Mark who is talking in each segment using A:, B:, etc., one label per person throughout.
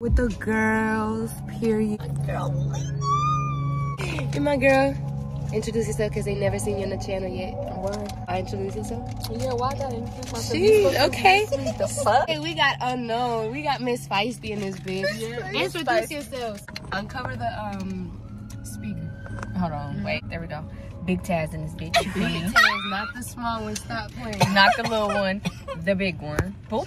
A: with the girls, period. Girl, and my girl, introduce yourself because they never seen you on the channel yet.
B: What?
A: I introduce yourself.
B: Yeah, why I gotta introduce myself?
A: Jeez, okay.
B: The fuck?
A: Hey, we got unknown. We got Miss Feisty in this bitch.
B: Yeah,
A: Introduce yourselves. Uncover the um speaker. Hold on, wait. There we go. Big Taz in this bitch. Big Taz, not the small one. Stop playing.
B: Not the little one, the big one. Boop.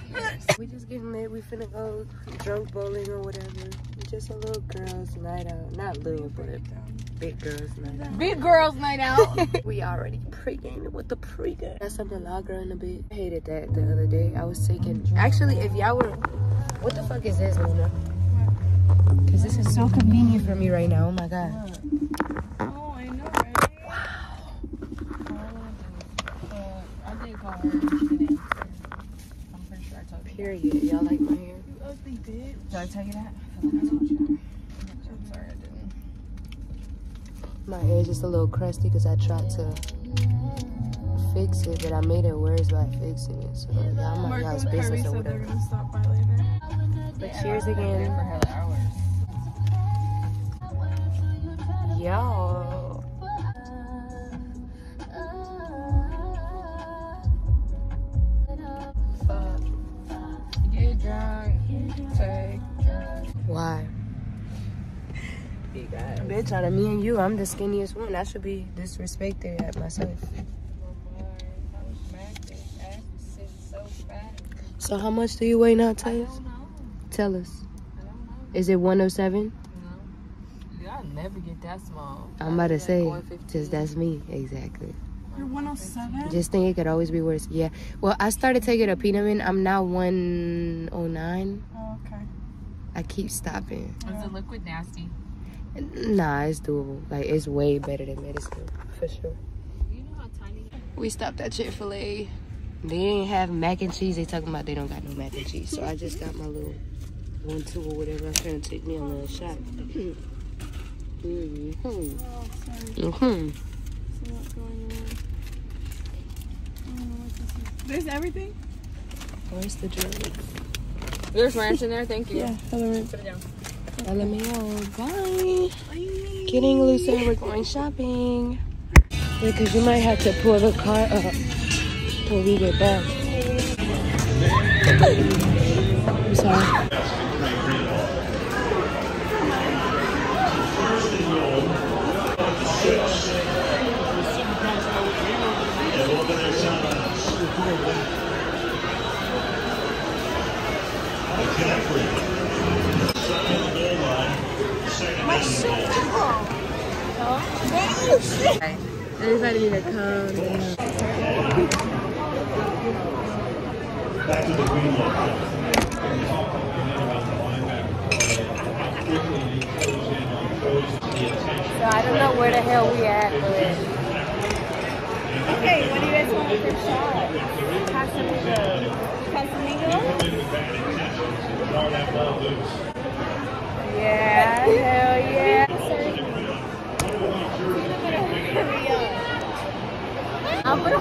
A: We just getting lit. We finna go drunk bowling or whatever. Just a little girls' night out. Not little, but big girls' night out.
B: Big girls night out.
A: we already pre-gaming with the pre-game. Got some lager in a bit. I hated that the other day. I was taking. Actually, if y'all were, what the fuck is this, Luna? Cause this is so convenient for me right now. Oh my god.
B: Oh, I know, right? Wow. I did call her. She didn't answer. I'm pretty sure I told you.
A: Period. Y'all like my hair?
B: You ugly bitch. Did I tell you that? I feel like I told you. I'm sorry I didn't.
A: My hair is just a little crusty because I tried to fix it, but I made it worse by fixing it. So y'all might y'all's business or whatever.
B: gonna stop by later.
A: But cheers
B: For
A: again.
B: her drunk.
A: Why? Bitch, out of me and you, I'm the skinniest one. I should be disrespected at myself. So how much do you weigh now, Taze? Tell us. Is it 107?
B: I'll never get that small.
A: I'm about to say,
B: 115.
A: just that's me. Exactly.
C: You're 107?
A: Just think it could always be worse. Yeah. Well, I started taking a Pinamin. I'm now 109.
C: Oh, okay.
A: I keep stopping.
B: Is the liquid nasty?
A: Nah, it's doable. Like, it's way better than medicine, for sure.
B: You know how tiny.
A: We stopped at Chick Fil A. They didn't have mac and cheese. They talking about they don't got no mac and cheese. So I just got my little one two or whatever. I'm trying to take me a little shot.
C: Oh, sorry.
A: Mm-hmm.
C: See what's going on. I don't know what this is. There's everything?
A: Where's the drink?
B: There's ranch in there. Thank you.
C: Yeah, color it.
B: Put it down.
A: LMAO. Bye. Getting looser. We're going shopping. Because you might have to pull the car up when we get back. I'm sorry. Everybody need to calm down. So I don't know where the hell we at, but
C: Okay, what do you guys want for shot? Casamigo. Casamigo?
A: yeah, hell yeah.
B: I'm gonna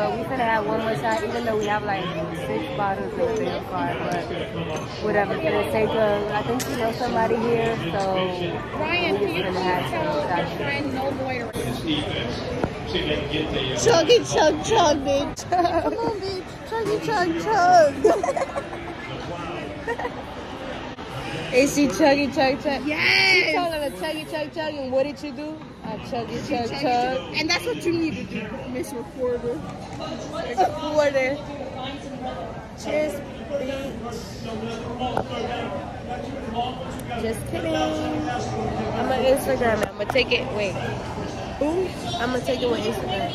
A: Uh, we finna have one more shot, even though we have like six bottles of beer car, but whatever. For the sake of, I think you know somebody here, so
B: Ryan,
A: we
B: can you
A: just
B: please
A: gonna have
B: tell
A: some
B: your
A: shots.
B: friend no boy to
C: Chuggy chug chug, bitch. Come on, bitch. Chuggy chug chug.
A: Is she chuggy chug chug?
C: Yes.
A: She told her to chuggy chug chug, and what did you do? I chuggy chug chug.
C: And that's what you need to do, Miss Reporter.
A: Reporter. Cheers, bitch. Just kidding. I'm on Instagram. I'm gonna take it. Wait. Who? I'm gonna take it with Instagram.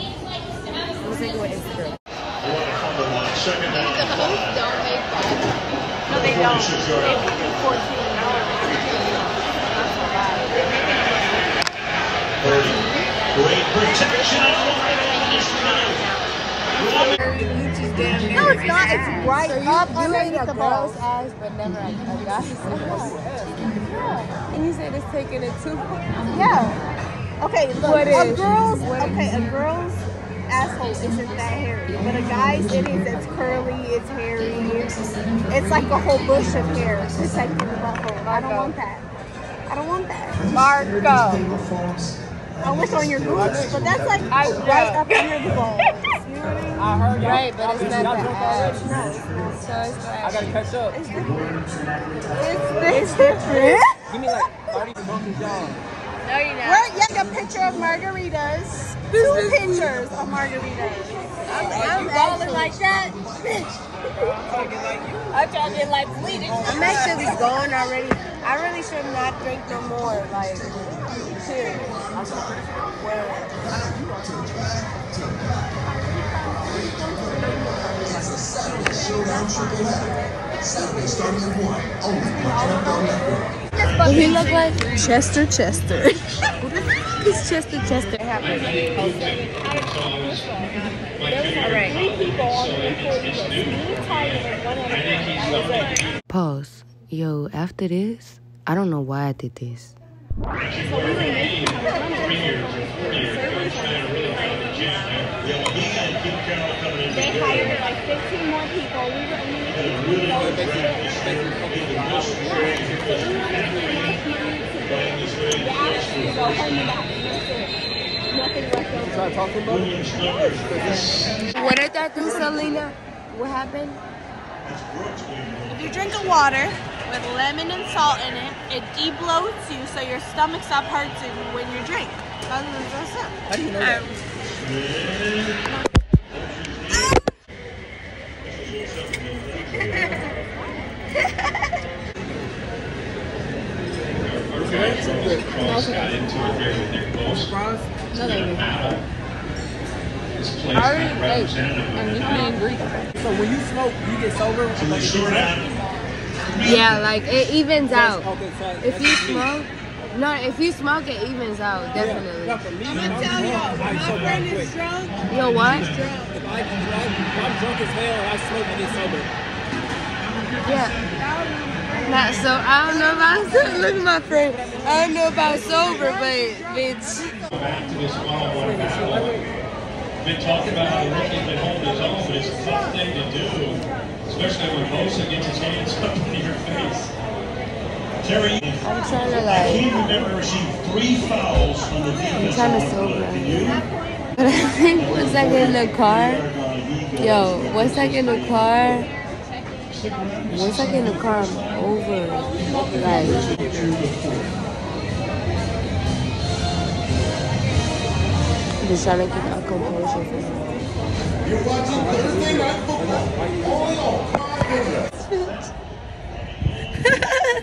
A: I'm gonna take it with Instagram.
B: The hosts don't make that. No, they don't. They do 14
D: Great protection on this night.
A: You bitch is damn near.
B: No, it's not. It's right
A: So you,
B: up
A: you
B: underneath the
A: girl's
B: balls.
A: ass, but never a, a guy's ass. And you said it's taking it too far.
B: Yeah. Okay, look.
A: What
B: a
A: is?
B: girl's okay, a girl's asshole isn't that hairy, but a guy's it is. It's curly. It's hairy. It's like a whole bush of hair protecting the butthole. I don't want that. I don't want that.
A: Marco.
B: I wish on your gooch, but that's like
A: I-
B: right up near the balls. You know what I mean?
E: I heard y'all.
A: Right, but it's
E: y'all
A: not the
E: drunk
A: ass.
E: already?
A: So it's
E: I gotta catch up.
B: It's different. It's different.
E: Give me like 30 drunk y'all.
A: No, you're not.
B: We're getting a picture of margaritas. Two pictures of margaritas.
A: I'm actually,
B: like that.
A: I'm trying to get like bleeding. I'm actually going already. I really should not drink no more. Like, serious. What he look like?
B: Chester, Chester.
A: He's Chester Chester. Pause. Yo, after this, I don't know why I did this.
C: They hired like 15 more people. We were only making
A: What did that do, Selena? What happened?
B: If you drink a water with lemon and salt in it, it de-bloats you so your stomach stops hurting when you drink. That's that's it.
E: How do you know that?
A: Um, I already ate, and you can agree.
E: So when you smoke, you get sober? Like, if you drink?
A: Yeah, like it evens out.
E: Okay, so
A: If you smoke, no, if you smoke, it evens out oh, definitely.
E: Yeah, for me, I'm drunk, I sober out quick.
A: Yo, what?
E: If I drunk, if I'm drunk as hell and I smoke, I get sober.
A: Yeah. Not so. I don't know about. Look at my friend. I don't know about sober, but bitch.
F: back to this one Been talking about how the rookie's been holding his own, but it's a tough thing to do, especially when Bosa gets his hands up in your face. Terry,
A: I'm trying to
F: I
A: like.
F: can't remember receiving three fouls on the
A: I'm
F: defense.
A: trying to sober. But I think once I get in the car, yo, once I get in the car, once I get in the car, I'm over. Like, just trying to keep my composure for him.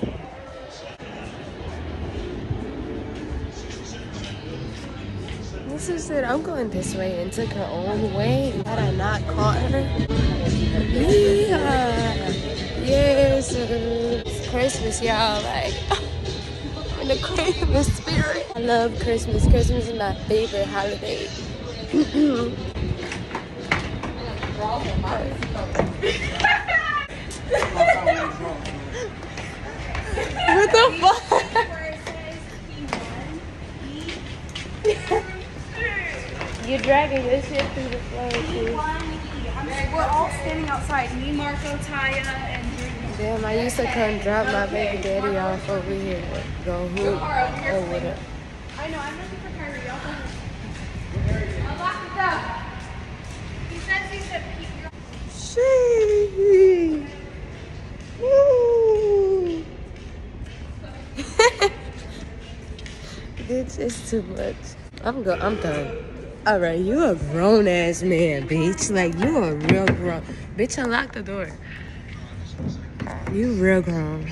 A: This is it. I'm going this way and took her own way. Had I not caught her? Yes. It's Christmas, y'all. Like, in the Christmas spirit. I love Christmas. Christmas is my favorite holiday.
C: outside. Me, Marco, Taya, and.
A: Damn, I used to come drop my baby daddy off over here. Go hoop over there.
C: I know, I'm looking for Kyrie. I'll go. I'll lock it up. He says he said keep your
A: Sheesh. Woo. Bitch, it's too much. I'm go. I'm done. All right, you a grown ass man, bitch. Like you a real grown. Bitch, unlock the door. You real grown.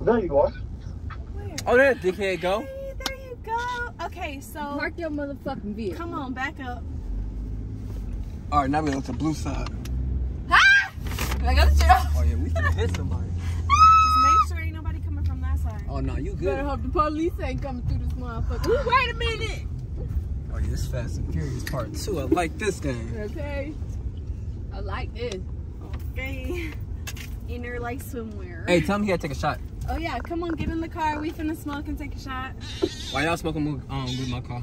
A: There you go.
E: Oh, there, dickhead, go.
B: There you go. Okay, so
C: mark your motherfucking vehicle.
B: come on, back up.
E: All right, now we go to the blue side. Ah!
B: I got the chair.
E: Oh, yeah, we finna hit somebody.
B: Just make sure ain't nobody coming from that side.
E: Oh, no, you good.
C: Better hope the police ain't coming through this motherfucker. Ooh, wait a minute.
E: Oh, yeah, this Fast and Furious Part 2. I like this game.
B: Okay.
C: I like this.
B: Okay. Inner like swimwear.
E: Hey, tell me he gotta take a shot.
B: Oh yeah, come on, get in the car. We finna smoke and take a shot.
E: Why y'all smoking with, um, with my car?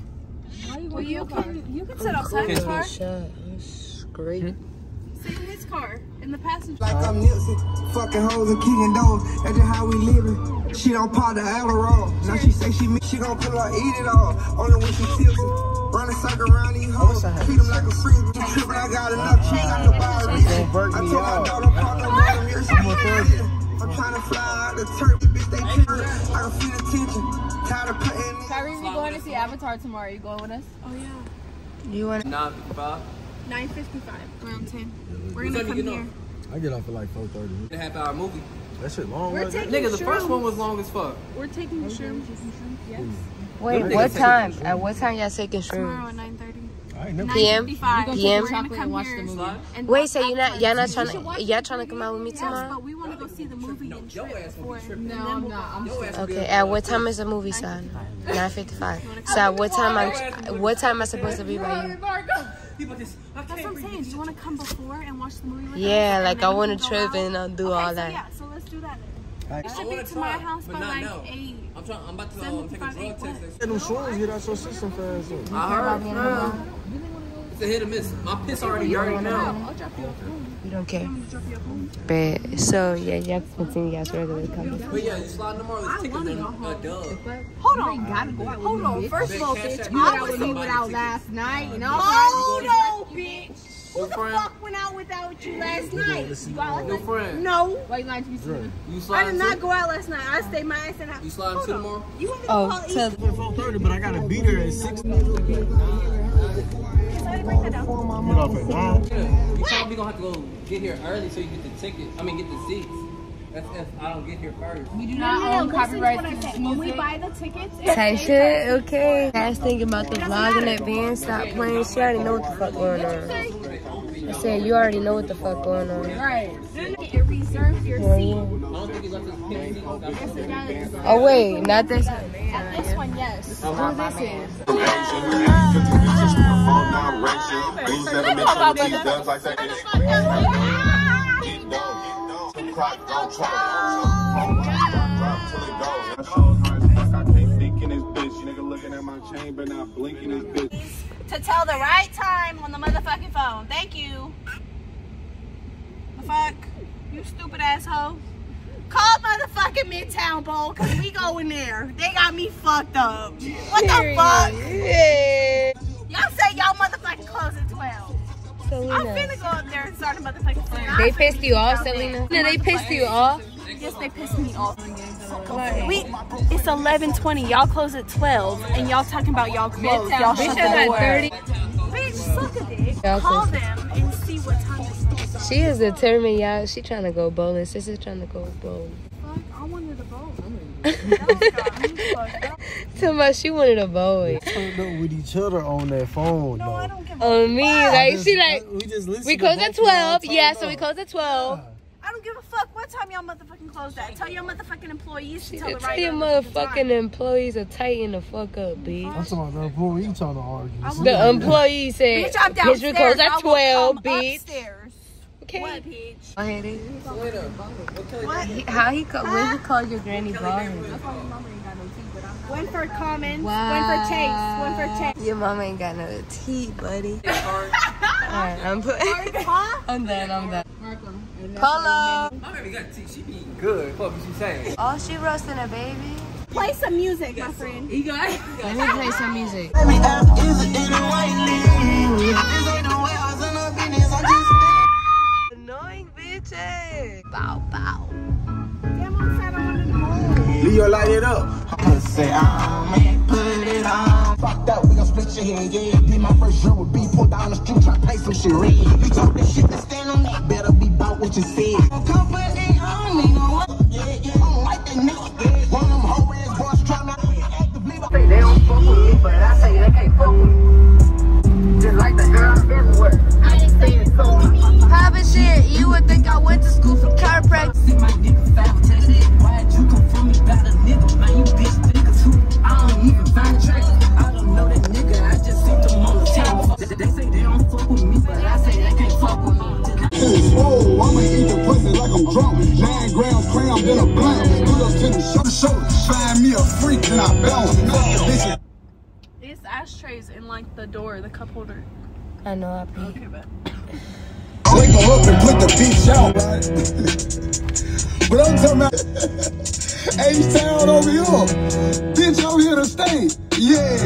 E: Why?
B: Well, you can you can sit outside
E: Okay.
B: the car.
A: Shot. That's great.
B: Sit in his car in the passenger.
G: Like I'm Nipsey, fucking hoes and kicking doors. That's just how we living. She don't pop the Adderall. Now she say she me, she gon' pull her, eat it all. Only when she feels it. Run a circle around these hoes. Treat them like a frisbee. She tripping, I got enough. She ain't got to buy a reason. I told my daughter, pop the rhythm. You're so I'm trying to fly out the turkey, bitch. They picture. I can feel the tension. Tired of putting
C: Kyrie, we going to see Avatar tomorrow. You going with us?
B: Oh yeah.
A: You want?
E: Nah, five.
B: 9:55. Around 10. We're gonna
E: time
B: come
E: you
B: here.
E: off?
H: I get off at like 4:30.
E: A half hour movie.
H: That shit long.
B: We're
H: right there?
B: taking
E: Nigga, the first one was long as fuck.
B: We're taking shrooms. Yes.
A: Wait, what time? At what time y'all taking shrooms?
B: Tomorrow
A: shrooms?
B: at 9:30.
H: I ain't.
A: PM? PM?
B: We're gonna come here
C: the movie.
E: Slide?
B: and
A: Wait,
B: watch
A: so you're not y'all not trying
B: should
A: to y'all trying to come out with me
B: Yes,
A: tomorrow?
B: but we want to go see the movie and
E: your
B: trip
E: ass
B: before.
E: gonna
B: and
C: No, I'm
B: we'll
C: not.
B: go.
C: I'm
E: Your ass
A: Okay, at what time is the movie starting? 9:55. So at what time I'm what time am I supposed to be by you?
E: People just, I
B: That's what I'm saying. Do you want to come before and watch the movie?
A: Yeah, like I want to trip
B: out?
A: and do all that.
B: Yeah, so let's do that then.
H: I
B: It should
E: wanna
B: be to my house by like
E: now.
B: 8.
E: I'm trying. I'm about to um, take a
B: 75,
E: drug
B: eight,
E: test.
B: what?
E: next-
H: Get them shrooms, get out your system fast.
E: I heard. Uh, it's a hit or miss. My piss already dirty now.
B: You off home.
A: You don't care.
B: I'm gonna drop you off home.
A: But so yeah, y'all continue y'all's regular conversation.
E: But yeah, you slide them more. Let's take them a dub.
B: Hold on. gotta go out Hold on. First of all, bitch, I was
E: out with me without
C: last night, and all
B: Hold on, bitch. Who
E: Your
B: the
E: friend?
B: fuck went out without you last night? You go out
E: Your
B: last
E: friend.
B: No.
C: Why you lying to me? Steven?
E: You
B: I did not go out last night. I stayed my ass in house.
E: You slide him
B: Hold
E: too
B: on.
E: tomorrow?
B: You want me to
A: Oh,
B: call
A: to
B: Ethan?
H: 4:30, but I gotta be there at 6. Get
B: Somebody break that down.
H: off at 9.
E: Yeah, You probably gonna have to go get here early so you get the ticket. I mean, get the seats. That's if I don't get here first.
C: We do not
B: no, no,
C: own
B: listen to
C: copyright to
B: said.
C: this
B: When we buy the tickets,
A: Type shit, okay. Guys thinking about the vlog in advance, stop playing. She already know what the fuck going on. I said you already know what the fuck going on.
C: Right.
B: your
A: Yeah,
B: seat.
A: yeah.
E: I don't think he left his pink seat.
B: Yes, it does.
A: Oh wait, not this.
B: At this one, yes.
C: Who this is?
B: To tell the right time on the motherfucking phone. Thank you. The fuck? You stupid asshole. Call motherfucking Midtown Bowl, cause we go in there. They got me fucked up. What the fuck?
A: Yeah.
B: Y'all say y'all motherfucking close at 12. I'm
A: Selena.
B: finna go up there and start a motherfucking.
A: They pissed you off, Selena? No, they pissed you off.
B: Yes, they pissed me off. We, it's 11:20. Y'all close at 12, and y'all talking about y'all close. Y'all shut the door. Bitch, suck a dick.
A: Y'all
B: Call them and see what time it is.
A: She is determined, y'all. She trying to go bowling. Sister's trying to go bowling.
B: Fuck, I wanted a bowl. That got me fucked up.
A: Tell me she wanted a bowl.
H: Turned up with each other on that phone,
B: No, I don't give a
A: On me, like
H: Just-
A: she like
H: we just listened
A: we close at twelve.
H: talk
A: Yeah, so we close at twelve.
B: I don't give a fuck what time y'all motherfucking close at. Tell your motherfucking employees to tell the
A: Tell
B: right
A: your
B: motherfucking
A: motherfucking
B: time.
A: employees are tighten the fuck up,
H: I'm
A: bitch.
H: talking about the employee trying to argue.
A: The employee said,
B: Bitch, I'm
A: "Bitch,
B: downstairs.
A: we close
B: I
A: at twelve, bitch."
B: Upstairs.
A: Okay.
B: What, bitch?
A: Go ahead?
E: What tell you?
B: What?
A: He- How he call, when he called your granny bald?
B: One for comments, one for chase, one for chase.
A: Your mama ain't got no teeth, buddy. Alright, I'm put.
B: Huh?
A: I'm done. I'm done.
C: Marco. And
A: Polo.
E: My baby got teeth. She be good. Fuck what you saying.
A: Oh, she roasting a baby.
B: Play some music, my friend.
C: He got
A: Let me play some music. Annoying bitches. Bow bow.
B: Damn, I'm sad I wanted a bowl.
G: Leo, light it up. I'ma say, ah, man, put it on. Fucked up, we gon' split your head, yeah. Be my first year with B, pull down the street, try to play some shit red. You talk that shit,
I: more than a blunt. Kudos to the shoulder, shoulder. Find me a freak and I bounce. Bitch,
B: It's ashtrays in like the door, the cup holder.
A: I know. I pee.
B: Okay, but
I: Wake her up and put the bitch out. but I'm talking about H-Town over here. Bitch over here to stay. Yeah.